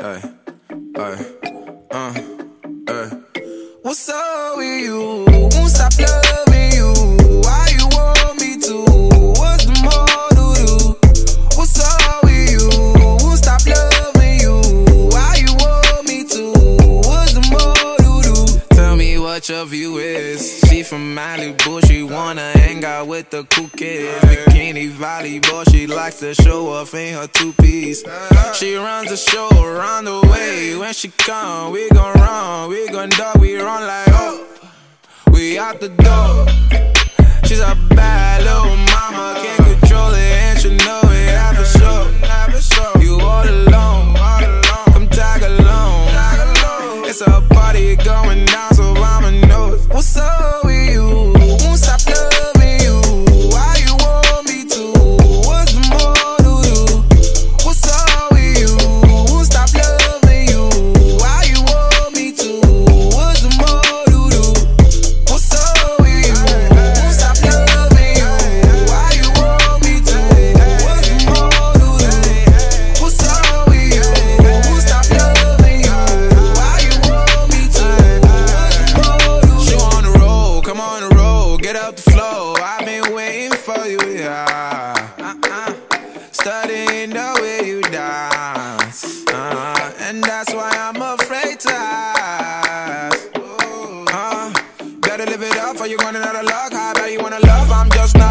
Hey, hey, uh, hey. What's up with you? Won't stop loving you. Why you want me to? What's the more to do? What's up with you? Won't stop loving you. Why you want me to? What's the more to do? Tell me what your view is. She from Malibu, she wanna hang out with the cool kids. Bikini volleyball, she likes to show off in her two piece. She runs the show around the way. When she come, we gon' run, we gon' dog, we run like oh. We out the door. She's a bad little mama, can't control it, and she know it. I for sure. You all alone, come tag along. It's a party going down, so I'ma know. What's up with you? I've been waiting for you, yeah. Uh-uh. Studying the way you dance, uh, and that's why I'm afraid to ask. Uh, better live it up, or you're running out of luck. How about you wanna love? I'm just not.